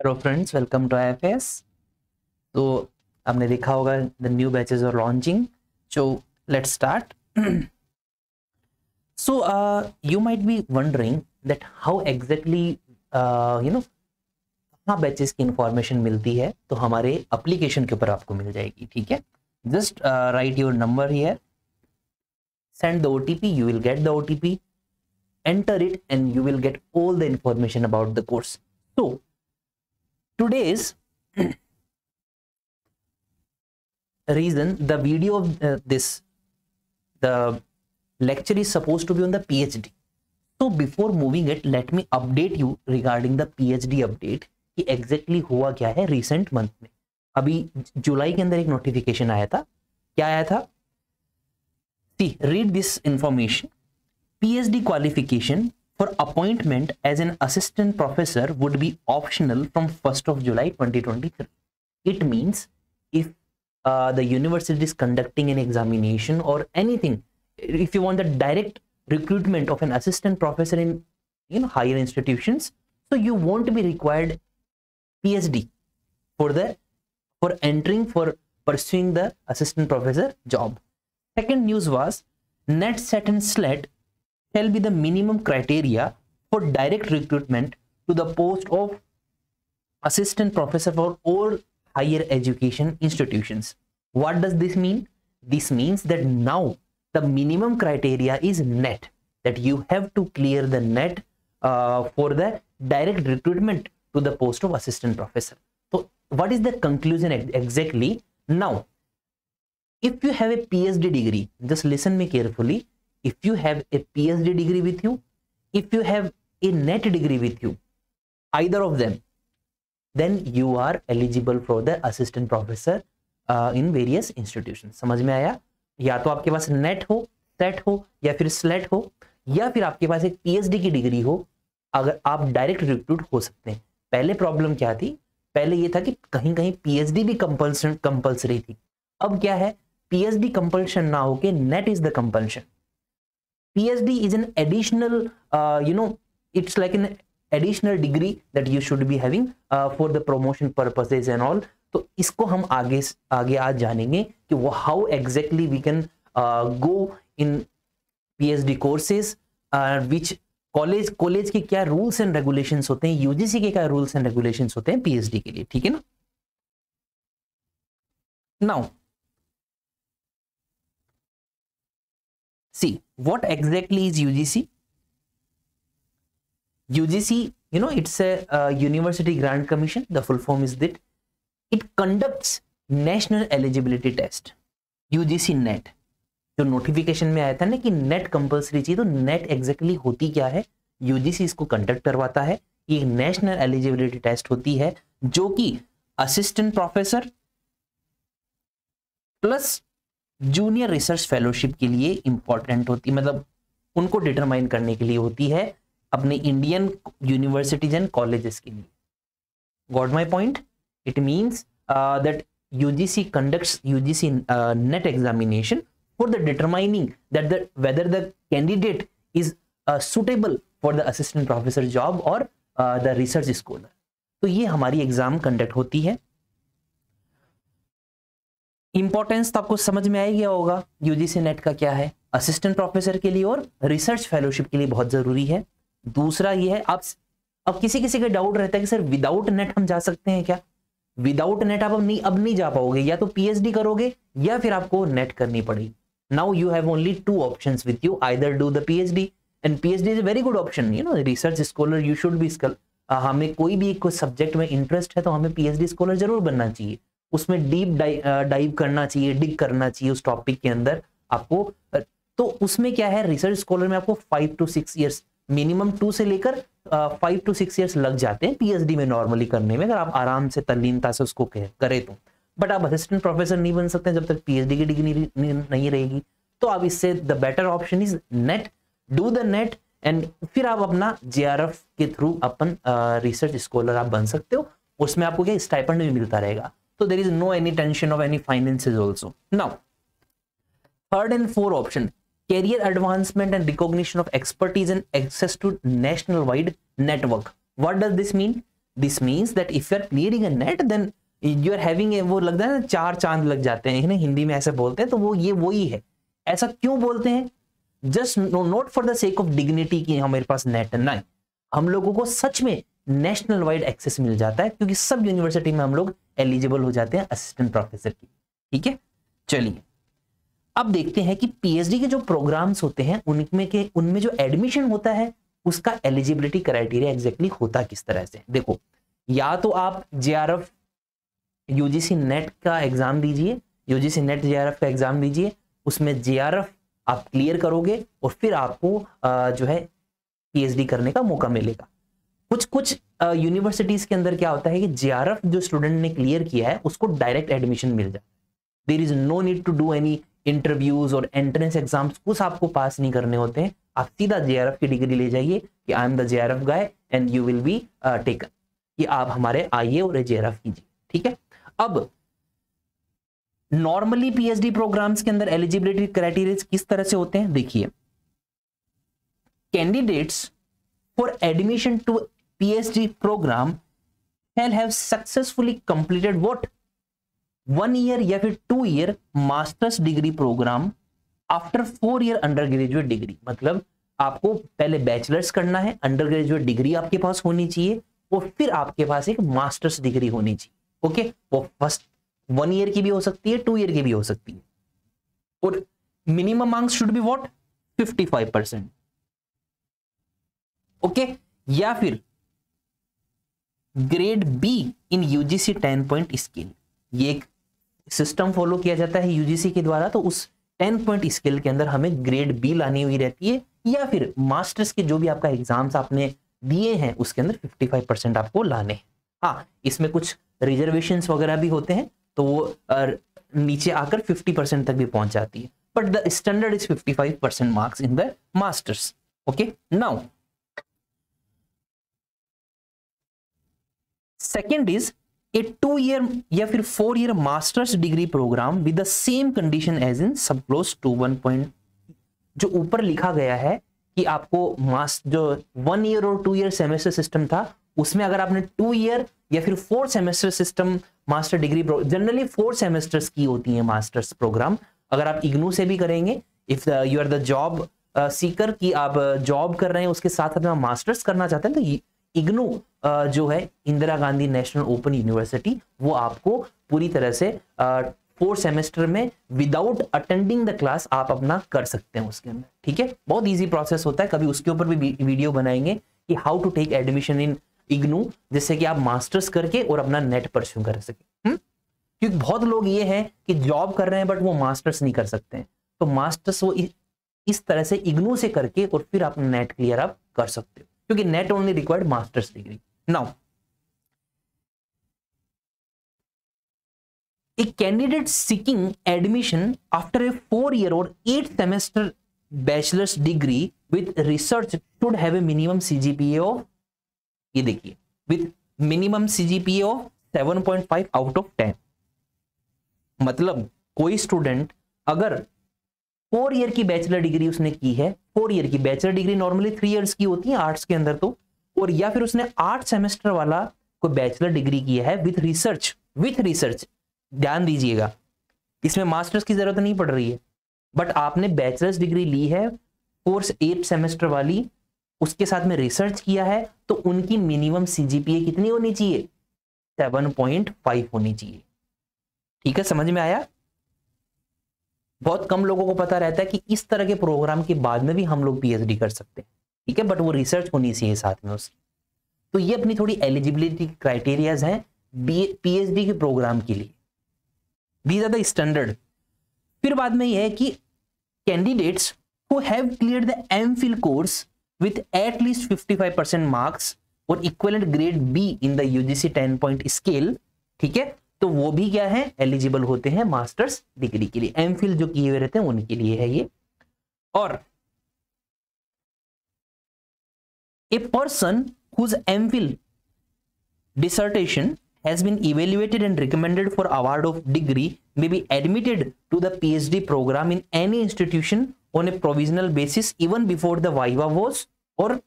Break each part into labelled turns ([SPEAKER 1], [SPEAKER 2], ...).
[SPEAKER 1] Hello friends welcome to I तो आपने देखा होगा the new batches are launching so let's start so you might be wondering that how exactly you know कहाँ batches की information मिलती है तो हमारे एप्लीकेशन के ऊपर आपको मिल जाएगी ठीक है? Just write your number here send you will get the O T P enter it and you will get all the information about the course So, today's reason the video of uh, this the lecture is supposed to be on the PhD. So, before moving it, let me update you regarding the PhD update कि exactly हुआ क्या है recent month में अभी जुलाई के अंदर एक notification आया था क्या आया था See, read this information. PhD qualification for appointment as an assistant professor would be optional from 1st of July 2023. It means if uh, the university is conducting an examination or anything, if you want the direct recruitment of an assistant professor in you know higher institutions, so you won't be required PhD for the for entering for pursuing the assistant professor job Second news was net set and SLET shall be the minimum criteria for direct recruitment to the post of assistant professor for all higher education institutions. What does this mean? This means that now the minimum criteria is net that you have to clear the net uh, for the direct recruitment to the post of assistant professor. So what is the conclusion exactly? Now if you have a phd degree just listen me carefully if you have a phd degree with you if you have a net degree with you either of them then you are eligible for the assistant professor uh, in various institutions समझ में आया या तो आपके पास net हो set हो या फिर स्लेट हो या फिर आपके पास एक पीएचडी की डिग्री हो अगर आप डायरेक्ट रिक्रूट हो सकते हैं पहले प्रॉब्लम क्या थी पहले ये था कि कहीं कहीं पीएचडी भी कंपल्सन कंपल्सरी थी अब क्या है PhD compulsion now, okay, net is the compulsion. PhD is an additional, uh, you know, it's like an additional degree that you should be having uh, for the promotion purposes and all. तो इसको हम आगे आगे आज जानेंगे कि वो how exactly we can go in PhD courses which college college के क्या रूल्स एंड रेगुलेशंस होते हैं यूजीसी के क्या रूल्स एंड रेगुलेशंस होते हैं पीएचडी के लिए ठीक है ना now what exactly is UGC UGC you know it's a, a university grant commission the full form is that it conducts national eligibility test UGC net जो नोटिफिकेशन में आया था ना कि नेट कंपलसरी चाहिए तो नेट एग्जैक्टली होती क्या है यूजीसी इसको कंडक्ट करवाता है ये नेशनल एलिजिबिलिटी टेस्ट होती है जो कि assistant professor plus junior research fellowship के लिए इंपॉर्टेंट होती मतलब उनको डिटरमाइन करने के लिए होती है अपने इंडियन यूनिवर्सिटीज एंड कॉलेजेस के लिए। Got my point it means that U G C conduct U G C net examination for the determining that the whether the candidate is suitable for the assistant professor job और the research scholar तो ये हमारी exam conduct होती है। Importance तो आपको समझ में आ गया होगा यूजीसी नेट का क्या है? असिस्टेंट प्रोफेसर के लिए और रिसर्च फेलोशिप के लिए बहुत ज़रूरी है। दूसरा ये है, आप अब किसी किसी का डाउट रहता है कि सर विदाउट नेट हम जा सकते हैं क्या? विदाउट नेट आप अब नहीं अब नहीं जा पाओगे, या तो पीएचडी करोगे, या फिर आपको नेट करनी पड़ेगी। Now you have only two option with you either do the PhD and PhD is a very good option you know research scholar you should be school हमें कोई भी एक सब्जेक्ट में इंटरेस्ट है तो हमें पीएचडी स्कॉलर ज़रूर बनना चाहिए। उसमें डीप डाइव करना चाहिए डिग करना चाहिए उस टॉपिक के अंदर आपको। तो उसमें क्या है रिसर्च स्कॉलर में आपको five to six years minimum two से लेकर फाइव टू सिक्स ईयर्स लग जाते हैं पीएचडी में नॉर्मली करने में, अगर आप आराम से तल्लीनता से उसको करें तो। बट आप असिस्टेंट प्रोफेसर नहीं बन सकते जब तक पीएचडी की डिग्री नहीं रहेगी। तो आप इससे the better option is net do the net and फिर आप अपना जेआरएफ के थ्रू अपन रिसर्च स्कॉलर आप बन सकते हो। उसमें आपको क्या स्टाइपेंड भी मिलता रहेगा। So there is no any tension of any finances also. Now, third and fourth option, career advancement and recognition of expertise and access to national wide network. What does this mean? This means that if you are clearing a net then you are having वो लगता है ना चार चाँद लग जाते हैं हिंदी में ऐसे बोलते हैं तो वो ये वही है ऐसा क्यों बोलते हैं just not for the sake of dignity की हमारे पास नेट नहीं हम लोगों को सच में नेशनल वाइड एक्सेस मिल जाता है क्योंकि सब यूनिवर्सिटी में हम लोग एलिजिबल हो जाते हैं असिस्टेंट प्रोफेसर की। ठीक है? चलिए। अब देखते हैं कि पीएचडी के जो प्रोग्राम्स होते हैं, उनमें के, उनमें जो एडमिशन होता है, उसका एलिजिबिलिटी क्राइटेरिया एग्जैक्टली होता किस तरह से? देखो, या तो आप J R F UGC net का एग्ज़ाम दीजिए यूजीसी नेट जे का एग्ज़ाम दीजिए, उसमें JRF आप क्लियर करोगे और फिर आपको जो है पीएचडी करने का मौका मिलेगा। कुछ कुछ यूनिवर्सिटीज के अंदर क्या होता है कि जेआरएफ जो स्टूडेंट ने क्लियर किया है, उसको डायरेक्ट एडमिशन मिल जाता है। There is no need to do any interviews और एंट्रेंस एग्ज़ाम्स कुछ आपको पास नहीं करने होते हैं। आप सीधा जेआरएफ की डिग्री ले जाइए कि I am the J guy and you will be taken कि आप हमारे आइए और जेआरएफ कीजिए, ठीक है? अब नॉर्मली पीएचडी प्रोग्राम्स के अंदर एलिजिबिलिटी क्राइटेरिया किस तरह से होते हैं? देखिए candidates for admission to PhD program shall have successfully completed what? One year या फिर year masters degree program after four year under graduate degree मतलब आपको पहले बैचलर्स करना है ग्रेजुएट डिग्री आपके पास होनी चाहिए और फिर आपके पास एक मास्टर्स डिग्री होनी चाहिए। ओके वो फ़र्स्ट वन ईयर की भी हो सकती है टू ईयर की भी हो सकती है। और minimum marks should be what 55 percent okay या फिर grade B in UGC ten point scale ये एक सिस्टम फॉलो किया जाता है यूजीसी के द्वारा तो उस टेन पॉइंट स्केल के अंदर हमें ग्रेड बी लानी हुई रहती है, या फिर मास्टर्स के जो भी आपका एग्ज़ाम्स आपने दिए हैं, उसके अंदर 55 परसेंट आपको लाने हैं। हाँ इसमें कुछ रिजर्वेशन वगैरह भी होते हैं तो वो नीचे आकर 50 परसेंट तक भी पहुँच जाती है। But the standard is 55 percent marks in the masters okay now second is a two year या फिर four year masters degree program with the same condition as in sub clause two one point जो ऊपर लिखा गया है कि आपको मास जो वन ईयर और टू ईयर सेमेस्टर सिस्टम था, उसमें अगर आपने टू ईयर या फिर four semester system master degree generally four semesters की होती है मास्टर्स प्रोग्राम अगर आप इग्नू से भी करेंगे if you are the job seeker की आप जॉब कर रहे हैं, उसके साथ अपना मास्टर्स करना चाहते हैं तो इग्नू जो है Indira Gandhi national open university, वो आपको पूरी तरह से फोर सेमेस्टर में विदाउट अटेंडिंग द क्लास आप अपना कर सकते हैं उसके अंदर, ठीक है? बहुत इजी प्रोसेस होता है, कभी उसके ऊपर भी वीडियो बनाएँगे कि how to take admission in IGNOU, जिससे कि आप मास्टर्स करके और अपना नेट परस्यू कर सके हम्म? क्योंकि बहुत लोग ये हैं कि जॉब कर रहे हैं बट वो मास्टर्स नहीं कर सकते हैं। तो मास्टर्स वो इस तरह से इग्नू से करके और फिर आप नेट क्लियर आप कर सकते हो। क्योंकि net only required masters degree now a candidate seeking admission after a four year और eight semester bachelors degree with research should have a minimum CGPA of ये देखिए with minimum CGPA of seven point five out of ten मतलब कोई student अगर four year की bachelor degree उसने की है। फोर ईयर की bachelor degree normally three years की होती है आर्ट्स के अंदर तो। और या फिर उसने आठ सेमेस्टर वाला कोई बैचलर डिग्री किया है विथ रिसर्च विथ रिसर्च ध्यान दीजिएगा। इसमें मास्टर्स की ज़रूरत नहीं पड़ रही है। बट आपने बैचलर्स डिग्री ली है कोर्स एट सेमेस्टर वाली, उसके साथ में रिसर्च किया है तो उनकी मिनिमम सीजीपीए कितनी होनी चाहिए? सेवन पॉइंट फाइव होनी चाहिए। ठीक है, समझ में आया? बहुत कम लोगों को पता रहता है कि इस तरह के प्रोग्राम के बाद में भी हम लोग पीएचडी कर सकते हैं। ठीक है? बट वो रिसर्च होनी चाहिए साथ में उसकी। तो ये अपनी थोड़ी एलिजिबिलिटी क्राइटेरियाज हैं पीएचडी के प्रोग्राम के लिए। दीज आर द स्टैंडर्ड फिर बाद में यह है कि candidates the M Phil course with at least fifty five percent marks और equivalent grade B in the ten point scale ठीक है? तो वो भी क्या है? एलिजिबल होते हैं मास्टर्स डिग्री के लिए। एम फिल जो किए हुए रहते हैं उनके लिए है ये। और a person whose M phil dissertation has been evaluated and recommended for award of degree may be admitted to the P H D programme in any institution on a provisional basis even before the viva voce or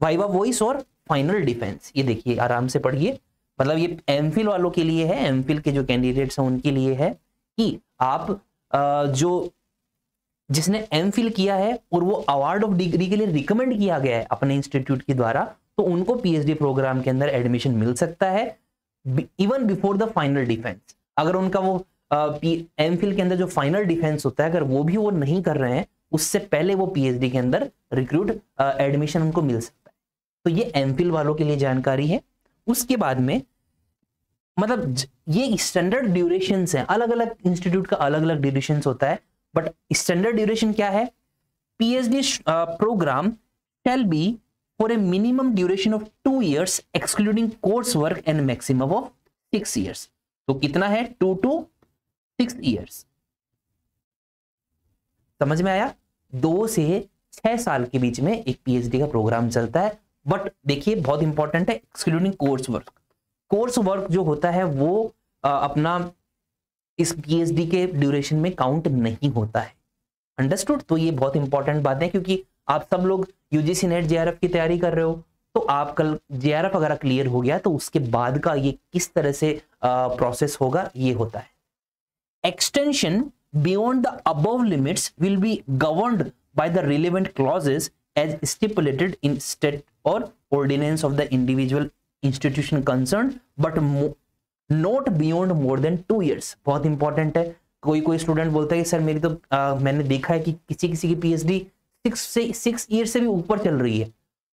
[SPEAKER 1] viva voice or final defence ये देखिए, आराम से पढ़िए। मतलब ये M वालों के लिए है एम के जो कैंडिडेट्स हैं उनके लिए है कि आप जो जिसने एम किया है और वो अवार्ड ऑफ़ डिग्री के लिए रिकमेंड किया गया है अपने इंस्टीट्यूट के द्वारा तो उनको पीएचडी प्रोग्राम के अंदर एडमिशन मिल सकता है even before the final defence अगर उनका वो एम फिल के अंदर जो फाइनल डिफेंस होता है, अगर वो भी वो नहीं कर रहे हैं, उससे पहले वो पीएचडी के अंदर रिक्रूट एडमिशन उनको मिल सकता है। तो ये एम वालों के लिए जानकारी है। उसके बाद में मतलब ये स्टैंडर्ड ड्यूरेशन है। अलग अलग इंस्टीट्यूट का अलग अलग ड्यूरेशन होता है। बट स्टैंडर्ड ड्यूरेशन क्या है? PhD programme shall be for a minimum duration of two years excluding course work and maximum of six years तो कितना है? टू टू सिक्स इयर्स समझ में आया? दो से छह साल के बीच में एक पीएचडी का प्रोग्राम चलता है। बट देखिए, बहुत इंपॉर्टेंट है excluding course work course work जो होता है वो अपना इस पीएचडी के ड्यूरेशन में काउंट नहीं होता है। अंडरस्टूड तो ये बहुत इंपॉर्टेंट बात है क्योंकि आप सब लोग यूजीसी नेट जेआरएफ की तैयारी कर रहे हो तो आप कल जेआरएफ अगर क्लियर हो गया तो उसके बाद का ये किस तरह से प्रोसेस होगा, ये होता है। Extension beyond the above limits will be governed by the relevant clauses as stipulated in state or ordinance of the individual institution concerned but not beyond more than two years बहुत important है। कोई कोई student बोलता है कि sir मेरी तो आ, मैंने देखा है कि किसी किसी की पीएचडी सिक्स से सिक्स ईयर से भी ऊपर चल रही है।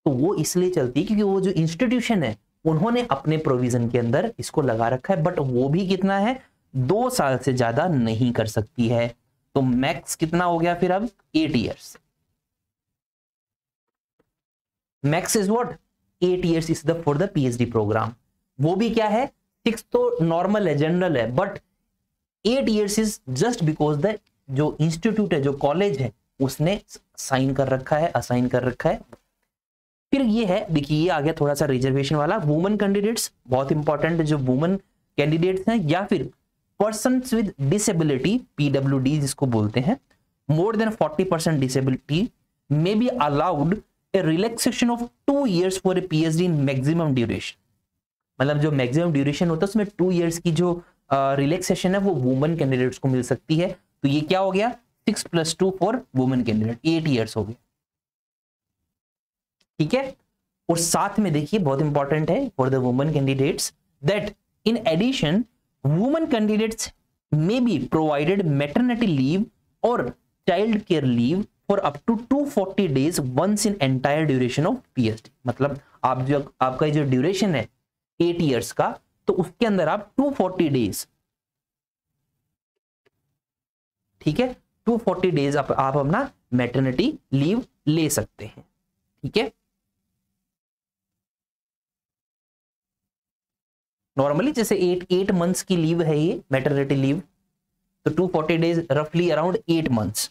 [SPEAKER 1] तो वो इसलिए चलती है क्योंकि वो जो इंस्टीट्यूशन है उन्होंने अपने प्रोविज़न के अंदर इसको लगा रखा है बट वो भी कितना है? दो साल से ज़्यादा नहीं कर सकती है। तो मैक्स कितना हो गया फिर अब? Eight years max is what eight years is the for the PhD programme वो भी क्या है? सिक्स तो नॉर्मल है जनरल है but eight years is just because the जो इंस्टीट्यूट है, जो कॉलेज है, उसने साइन कर रखा है असाइन कर रखा है। फिर ये है, देखिए ये आ गया थोड़ा सा रिजर्वेशन वाला। वुमन कैंडिडेट्स बहुत इंपॉर्टेंट जो वुमन कैंडिडेट्स हैं, या फिर पर्सन विद डिसेबिलिटी पीडब्ल्यू जिसको बोलते हैं more than forty percent disability may be allowed a relaxation of two years for a PhD in maximum duration मतलब जो मैक्सिमम ड्यूरेशन होता है उसमें टू ईयर्स की जो रिलैक्सेशन uh, है वो वुमेन कैंडिडेट्स को मिल सकती है। तो ये क्या हो गया? Six plus two for women candidate eight years हो गया। ठीक है? और साथ में देखिए बहुत इंपॉर्टेंट है for the women candidates that in addition women candidates may be provided maternity leave और child care leave for up to 240 days once in entire duration of PhD मतलब आप जो आपका जो ड्यूरेशन है एट ईयर्स का तो उसके अंदर आप 240 डेज़ ठीक है? 240 डेज़ आप, अपना मेटर्निटी लीव ले सकते हैं ठीक है? नॉर्मली जैसे एट एट मंथ्स की लीव है ये मेटर्निटी लीव तो 240 डेज़ रफली अराउंड एट मंथ्स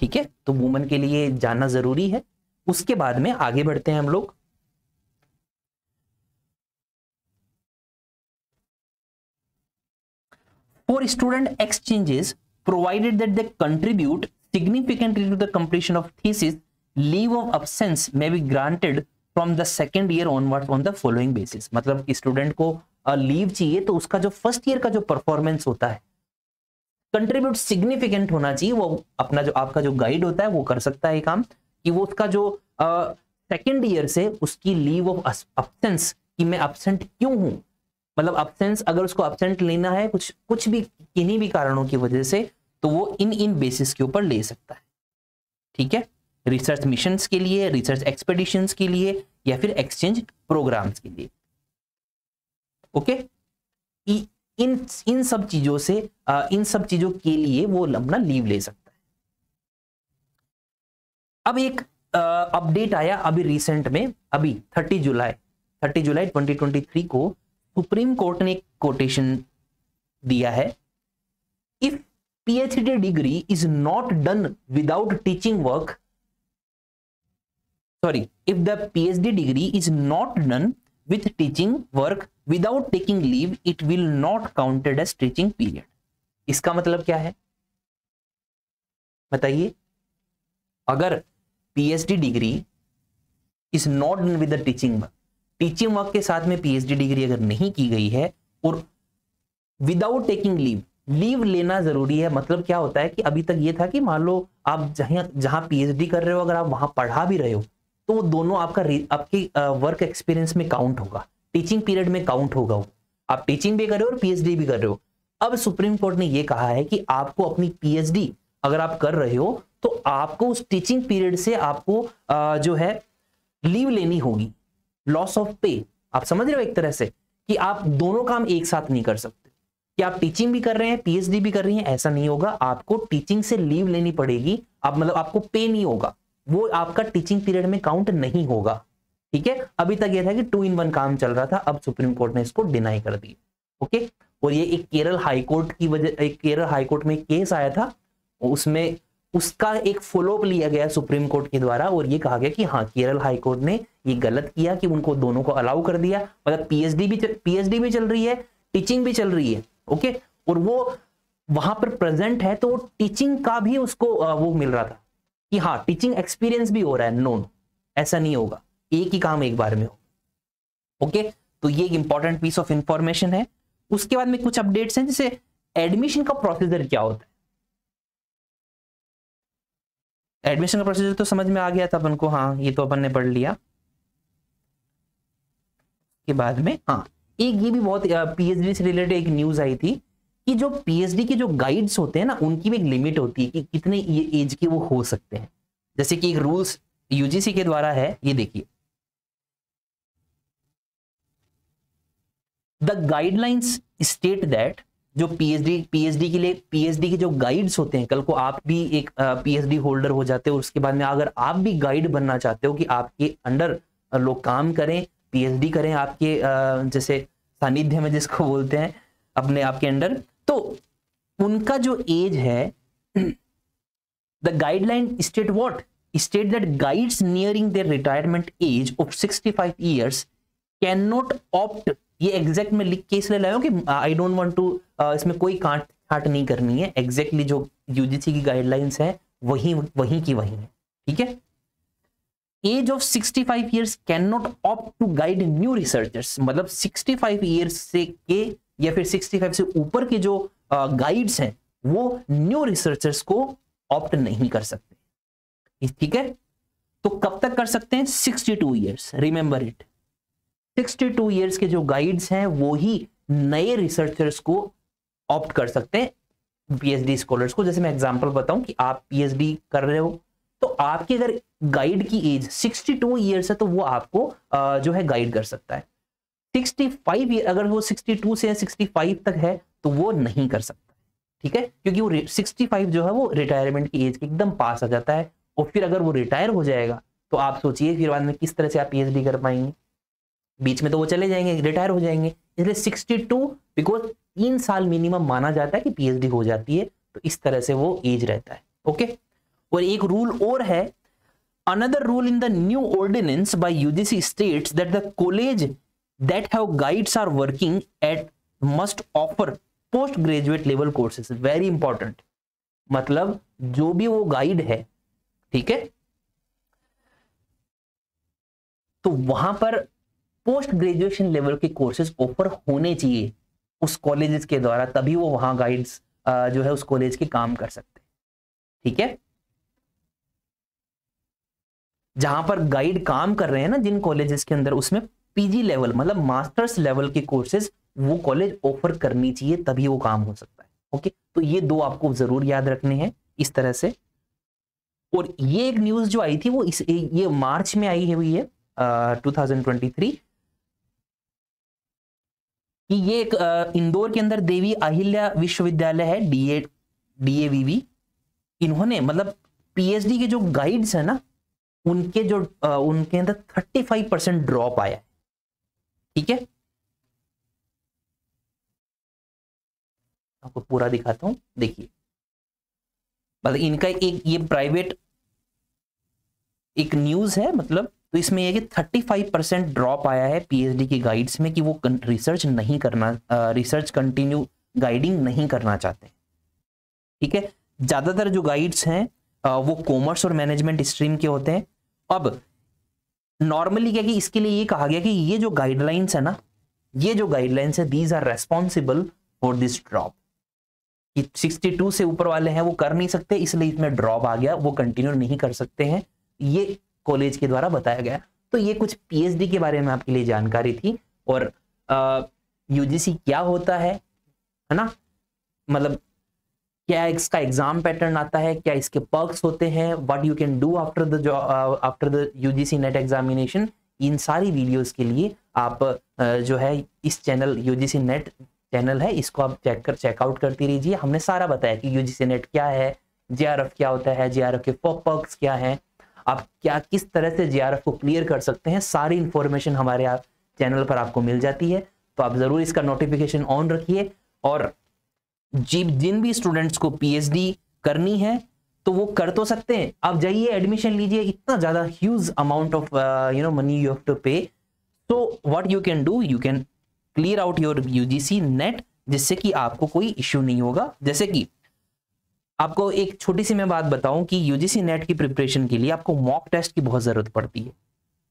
[SPEAKER 1] ठीक है? तो वुमन के लिए जानना ज़रूरी है। उसके बाद में आगे बढ़ते हैं हम लोग। For student exchanges provided that they contribute significantly to the completion of thesis leave of absence may be granted from the second year onward on the following basis मतलब स्टूडेंट को लीव चाहिए तो उसका जो फ़र्स्ट ईयर का जो performance होता है कंट्रीब्यूट सिग्निफिकेंट होना चाहिए, वो अपना जो, आपका जो गाइड होता है, वो कर सकता है काम, कि वो उसका जो सेकेंड ईयर से उसकी लीव ऑफ़ अब्सेंस कि मैं अब्सेंट क्यों हूँ? मतलब अब्सेंस अगर उसको अब्सेंट लेना है, कुछ कुछ भी, किन्हीं भी कारणों की वजह से तो वो इन इन बेसिस के ऊपर ले सकता है। ठीक है? रिसर्च मिशन के लिए रिसर्च एक्सपेडिशन के लिए, या फिर एक्सचेंज प्रोग्राम्स के लिए। ओके इन इन सब चीज़ों से इन सब चीज़ों के लिए वो अपना लीव ले सकता है। अब एक अपडेट आया अभी रिसेंट में, अभी 30 जुलाई 30 जुलाई 2023 को सुप्रीम कोर्ट ने एक कोटेशन दिया है। If PhD degree is not done without teaching work sorry, if the phd degree is not done with teaching work without taking leave it will not counted as teaching period इसका मतलब क्या है? बताइए। अगर PhD degree is not done with teaching work teaching work के साथ में PhD degree अगर नहीं की गई है और विदाउट टेकिंग लीव लीव लेना ज़रूरी है मतलब क्या होता है कि अभी तक ये था कि मान लो आप जहाँ जहाँ पीएचडी कर रहे हो, अगर आप वहाँ पढ़ा भी रहे हो तो वो दोनों आपका आपके वर्क एक्सपीरियंस में काउंट होगा। टीचिंग पीरियड में काउंट होगा वो। आप टीचिंग भी कर रहे हो और पीएचडी भी कर रहे हो। अब सुप्रीम कोर्ट ने यह कहा है कि आपको अपनी पीएचडी अगर आप कर रहे हो तो आपको उस टीचिंग पीरियड से आपको जो है, लीव लेनी होगी। लॉस ऑफ़ पे। आप समझ रहे हो एक तरह से कि आप दोनों काम एक साथ नहीं कर सकते। कि आप टीचिंग भी कर रहे हैं, पीएचडी भी कर रही हैं, ऐसा नहीं होगा। आपको टीचिंग से लीव लेनी पड़ेगी। आप मतलब आपको पे नहीं होगा। वो आपका टीचिंग पीरियड में काउंट नहीं होगा। ठीक है? अभी तक यह था कि टू इन वन काम चल रहा था, अब सुप्रीम कोर्ट ने इसको डिनाई कर दिया, ओके? और ये एक केरल हाईकोर्ट की वजह, एक केरल हाईकोर्ट में केस आया था, उसमें उसका एक फॉलोअप लिया गया सुप्रीम कोर्ट के द्वारा, और ये कहा गया कि हाँ केरल हाईकोर्ट ने ये गलत किया कि उनको दोनों को अलाउ कर दिया मतलब पीएचडी भी पीएचडी भी चल रही है टीचिंग भी चल रही है, ओके? और वो वहाँ पर प्रेजेंट है तो टीचिंग का भी उसको वो मिल रहा था, कि हाँ टीचिंग एक्सपीरियंस भी हो रहा है नो ऐसा नहीं होगा। एक ही काम एक बार में हो। ओके तो ये एक इंपॉर्टेंट पीस ऑफ़ इंफॉर्मेशन है। उसके बाद में कुछ अपडेट्स हैं, जैसे एडमिशन का प्रोसीजर क्या होता है? एडमिशन का प्रोसीजर तो समझ में आ गया था अपन को हाँ ये तो अपन ने पढ़ लिया। के बाद में हाँ एक ये भी बहुत पीएचडी से रिलेटेड एक न्यूज़ आई थी कि जो पीएचडी के जो गाइड्स होते हैं ना, उनकी भी एक लिमिट होती है कि कितने एज के वो हो सकते हैं। जैसे कि एक रूल्स यूजीसी के द्वारा है, ये देखिए। द गाइडलाइंस स्टेट दैट जो पीएचडी पीएचडी के लिए पीएचडी के जो गाइड्स होते हैं, कल को आप भी एक पीएचडी होल्डर हो जाते हो, उसके बाद में अगर आप भी गाइड बनना चाहते हो कि आपके अंडर लोग काम करें पीएचडी करें आपके जैसे सानिध्य में जिसको बोलते हैं, अपने आपके अंडर तो उनका जो एज है the guideline state what state that guides nearing their retirement age of 65 years can not opt ये एग्जैक्ट में लिख के इसलिए लाया हूँ कि आई डोंट वांट टू इसमें कोई काट काट नहीं करनी है। एग्जैक्टली जो यूजीसी की गाइडलाइंस है वही वही की वही है। ठीक है? Age of 65 years can not opt to guide new researchers मतलब 65 इयर्स से के या फिर 65 से ऊपर के जो गाइड्स uh, हैं वो न्यू रिसर्चर्स को ऑप्ट नहीं कर सकते। ठीक है? तो कब तक कर सकते हैं? 62 two years remember it 62 years के जो गाइड्स हैं, वो ही नए रिसर्चर्स को ऑप्ट कर सकते हैं पीएचडी स्कॉलर्स को। जैसे मैं एग्जांपल बताऊँ कि आप पीएचडी कर रहे हो तो आपकी अगर गाइड की एज 62 इयर्स है तो वो आपको जो है गाइड कर सकता है। 65 ईयर अगर वो 62 से 65 तक है तो वो नहीं कर सकता ठीक है? क्योंकि वो 65 जो है वो रिटायरमेंट की एज के एकदम पास आ जाता है, और फिर अगर वो रिटायर हो जाएगा तो आप सोचिए फिर बाद में किस तरह से आप पीएचडी कर पाएँगे। बीच में तो वो चले जाएँगे रिटायर हो जाएँगे। इसलिए 62 बिकॉज़ तीन साल मिनिमम माना जाता है कि पीएचडी हो जाती है तो इस तरह से वो एज रहता है ओके और एक रूल और है another rule in the new ordinance by UGC states that the college that have guides are working at must offer post graduate level courses very important मतलब जो भी वो गाइड है, ठीक है? तो वहाँ पर पोस्ट ग्रेजुएशन लेवल के कोर्सेज ऑफ़र होने चाहिए उस कॉलेजेस के द्वारा, तभी वो वहाँ गाइड्स जो है उस कॉलेज के काम कर सकते ठीक है? जहाँ पर गाइड काम कर रहे हैं ना, जिन कॉलेजेस के अंदर, उसमें पीजी लेवल मतलब मास्टर्स लेवल के कोर्सेज वो कॉलेज ऑफ़र करनी चाहिए, तभी वो काम हो सकता है। ओके? तो ये दो आपको ज़रूर याद रखने हैं इस तरह से। और ये एक न्यूज़ जो आई थी, वो इस, ये मार्च में आई हुई है टू थाउज़ेंड ट्वेंटी थ्री कि ये एक इंदौर के अंदर देवी अहिल्या विश्वविद्यालय है डीए डीएवीवी इन्होंने मतलब पीएचडी के जो गाइड्स है ना उनके जो आ, उनके अंदर थर्टी फाइव परसेंट ड्रॉप आया ठीक है? आपको पूरा दिखाता हूँ देखिए। मतलब इनका एक ये प्राइवेट एक न्यूज़ है मतलब तो इसमें यह कि 35 परसेंट ड्रॉप आया है पीएचडी की गाइड्स में कि वो रिसर्च नहीं करना रिसर्च कंटिन्यू गाइडिंग नहीं करना चाहते ठीक है? ज़्यादातर जो गाइड्स हैं वो कॉमर्स और मैनेजमेंट स्ट्रीम के होते हैं। अब नॉर्मली क्या कि इसके लिए ये कहा गया कि ये जो गाइडलाइंस है ना, ये जो गाइडलाइंस है these are responsible for this drop कि 62 से ऊपर वाले हैं, वो कर नहीं सकते, इसलिए इसमें ड्रॉप आ गया, वो कंटिन्यू नहीं कर सकते हैं। ये कॉलेज के द्वारा बताया गया। तो ये कुछ पीएचडी के बारे में आपके लिए जानकारी थी और यूजीसी क्या होता है है ना? मतलब क्या इसका एग्ज़ाम पैटर्न आता है क्या इसके पर्क्स होते हैं what you can do after the after the UGC NET examination इन सारी वीडियोस के लिए आप uh, जो है इस चैनल यूजीसी नेट चैनल है इसको आप चेक कर चेकआउट करती रहिए। हमने सारा बताया कि यूजीसी नेट क्या है जेआरएफ क्या होता है जेआरएफ के पर्क्स क्या हैं। आप क्या, किस तरह से जेआरएफ को क्लियर कर सकते हैं, सारी इंफॉर्मेशन हमारे आप चैनल पर आपको मिल जाती है। तो आप ज़रूर इसका नोटिफिकेशन ऑन रखिए और जी जिन भी स्टूडेंट्स को पीएचडी करनी है तो वो कर तो सकते हैं। आप जाइए एडमिशन लीजिए, इतना ज़्यादा huge amount of you know money you have to pay so what you can do you can clear out your UGC NET जिससे कि आपको कोई इश्यू नहीं होगा। जैसे कि आपको एक छोटी सी मैं बात बताऊँ कि यूजीसी नेट की प्रिपरेशन के लिए आपको मॉक टेस्ट की बहुत ज़रूरत पड़ती है।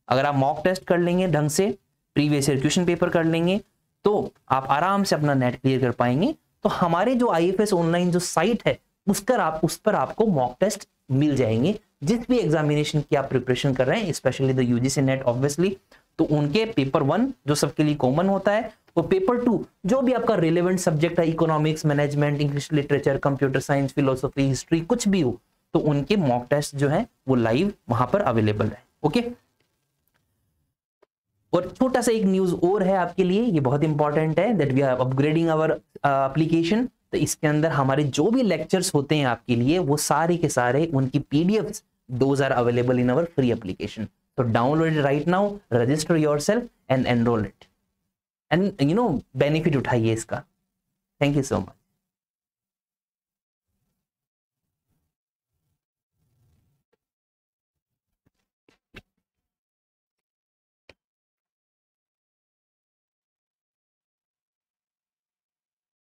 [SPEAKER 1] अगर आप मॉक टेस्ट कर लेंगे ढंग से प्रीवियस ईयर क्वेश्चन पेपर कर लेंगे तो आप आराम से अपना नेट क्लियर कर पाएँगे। तो हमारे जो आईएफएस ऑनलाइन जो साइट है, उस पर आप, उस पर आपको मॉक टेस्ट मिल जाएँगे। जिस भी एग्जामिनेशन की आप प्रिपरेशन कर रहे हैं specially the UGC NET obviously तो उनके पेपर वन जो सबके लिए कॉमन होता है वो पेपर टू जो भी आपका रिलेवेंट सब्जेक्ट है economics management English literature computer science philosophy history कुछ भी हो तो उनके मॉक टेस्ट जो है, वो लाइव वहाँ पर अवेलेबल है ओके और छोटा सा एक न्यूज़ और है आपके लिए, ये बहुत इंपॉर्टेंट है that we are upgrading our application तो इसके अंदर हमारे जो भी लेक्चर्स होते हैं आपके लिए, वो सारे के सारे उनकी PDF those are available in our free application तो download right now register your and enroll it and you know benefit उठाइए इसका। Thank you so much